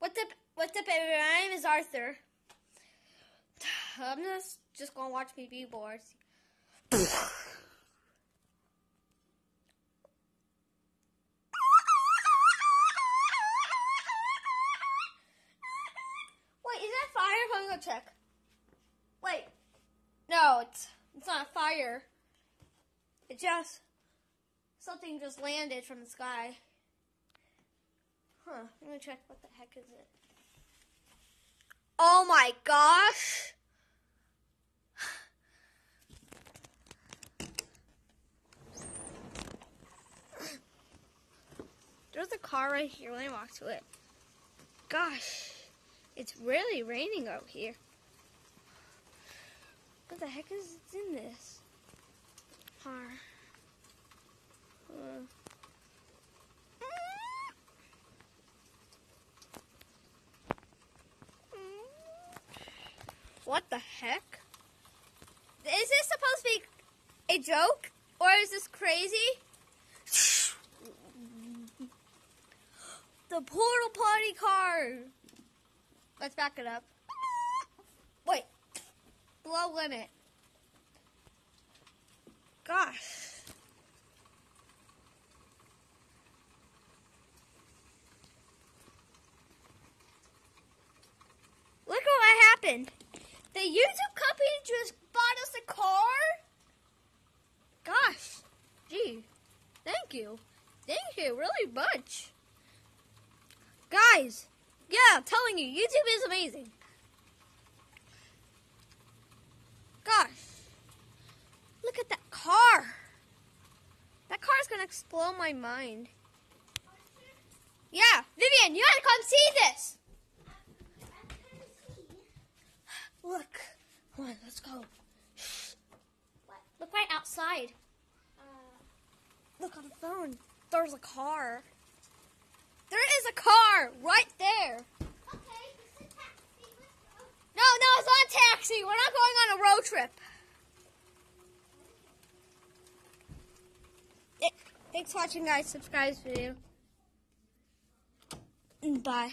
What's up? What's up, everyone? My name is Arthur. I'm just just gonna watch me be bored. Wait, is that fire? I'm gonna go check. Wait, no, it's it's not fire. It just something just landed from the sky. Huh, let me check what the heck is it. Oh my gosh! There's a car right here when I walk to it. Gosh, it's really raining out here. What the heck is in this? Car. Uh, What the heck? Is this supposed to be a joke? Or is this crazy? the Portal Potty car. Let's back it up. Wait. Below limit. Gosh. Look at what happened. The YouTube company just bought us a car? Gosh. Gee. Thank you. Thank you really much. Guys. Yeah, I'm telling you, YouTube is amazing. Gosh. Look at that car. That car is going to explode my mind. Yeah, Vivian, you gotta come see this. Look. Come on, let's go. What? Look right outside. Uh, Look on the phone. There's a car. There is a car right there. okay, this is a taxi. Let's go. No, no, it's not a taxi. We're not going on a road trip. Thanks for watching, guys. Subscribe to this video. Bye.